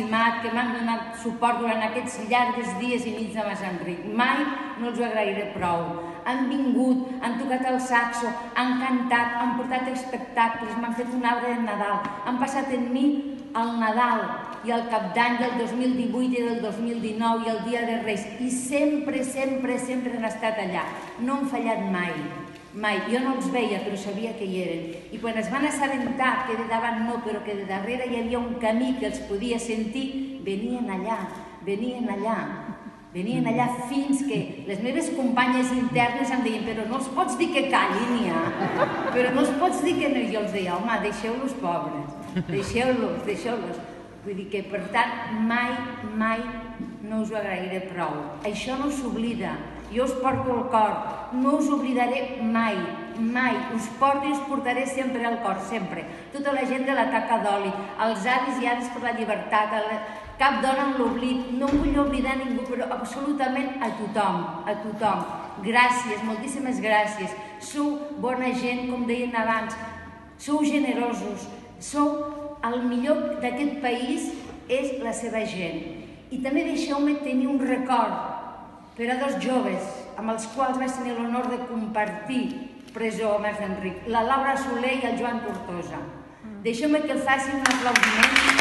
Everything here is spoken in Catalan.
estimat, que m'han donat suport durant aquests llargs dies i nits de Mas Enric. Mai no els ho agrairé prou. Han vingut, han tocat el saxo, han cantat, han portat espectacles, m'han fet un arbre de Nadal, han passat en mi el Nadal i el Cap d'Any del 2018 i del 2019 i el Dia de Reis. I sempre, sempre, sempre han estat allà. No han fallat mai. Mai. Jo no els veia, però sabia que hi eren. I quan es van assabentar que de davant no, però que de darrere hi havia un camí que els podia sentir, venien allà, venien allà, venien allà fins que les meves companyes internes em deien però no els pots dir que callin ja, però no els pots dir que no. I jo els deia, home, deixeu-los pobres, deixeu-los, deixeu-los. Vull dir que, per tant, mai, mai no us ho agrairé prou. Això no s'oblida. Jo us porto al cor. No us oblidaré mai, mai. Us porto i us portaré sempre al cor, sempre. Tota la gent de la taca d'oli, els avis i avis per la llibertat, el... cap dona en l'oblit. No em vull oblidar ningú, però absolutament a tothom, a tothom. Gràcies, moltíssimes gràcies. Sou bona gent, com deien abans. Sou generosos. Sou el millor d'aquest país és la seva gent. I també deixeu-me tenir un record per a dos joves amb els quals vaig tenir l'honor de compartir presó a Mas Enric, la Laura Soler i el Joan Tortosa. Deixeu-me que el faci un aplaudiment